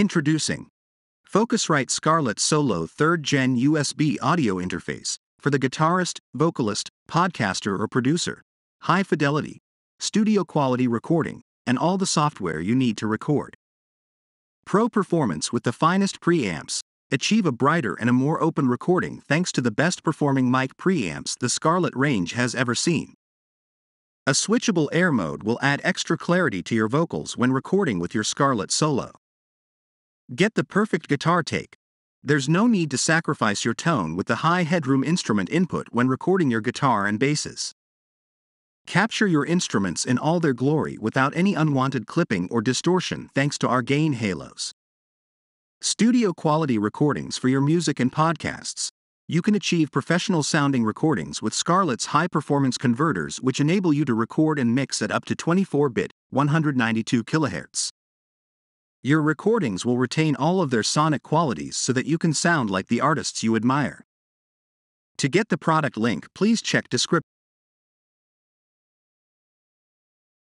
Introducing Focusrite Scarlett Solo 3rd Gen USB audio interface for the guitarist, vocalist, podcaster, or producer. High fidelity, studio quality recording, and all the software you need to record. Pro performance with the finest preamps. Achieve a brighter and a more open recording thanks to the best performing mic preamps the Scarlett range has ever seen. A switchable air mode will add extra clarity to your vocals when recording with your Scarlett Solo. Get the perfect guitar take. There's no need to sacrifice your tone with the high headroom instrument input when recording your guitar and basses. Capture your instruments in all their glory without any unwanted clipping or distortion thanks to our gain halos. Studio quality recordings for your music and podcasts. You can achieve professional sounding recordings with Scarlett's high performance converters, which enable you to record and mix at up to 24 bit, 192 kHz. Your recordings will retain all of their sonic qualities so that you can sound like the artists you admire. To get the product link, please check description.